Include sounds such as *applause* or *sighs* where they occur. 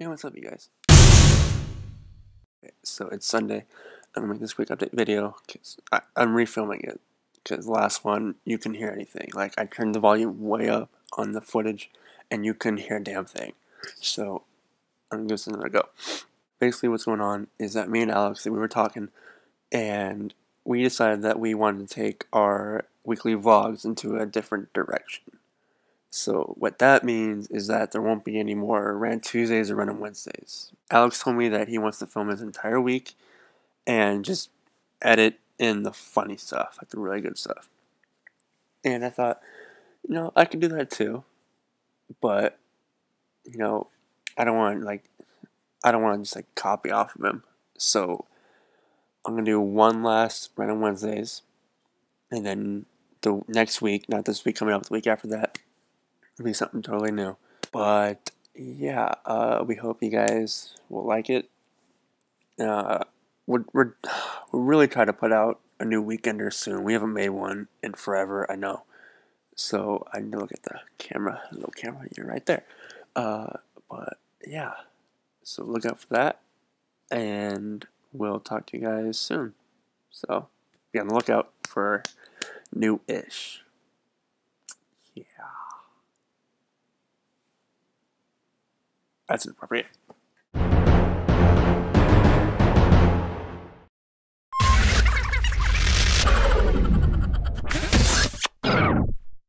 Hey, what's up, you guys? Okay, so it's Sunday. I'm gonna make this quick update video because I'm refilming it because last one you couldn't hear anything. Like I turned the volume way up on the footage and you couldn't hear a damn thing. So I'm gonna give this another go. Basically, what's going on is that me and Alex we were talking and we decided that we wanted to take our weekly vlogs into a different direction. So what that means is that there won't be any more Rant Tuesdays or Random Wednesdays. Alex told me that he wants to film his entire week and just edit in the funny stuff, like the really good stuff. And I thought, you know, I could do that too. But, you know, I don't want like I don't want to just like copy off of him. So I'm gonna do one last Random Wednesdays and then the next week, not this week coming up, the week after that, Be something totally new. But yeah, uh, we hope you guys will like it. Uh, we're, we're, *sighs* we're really try to put out a new weekender soon. We haven't made one in forever, I know. So I need to look at the camera, little camera, you're right there. Uh, but yeah, so look out for that, and we'll talk to you guys soon. So be on the lookout for new-ish. Yeah. That's inappropriate.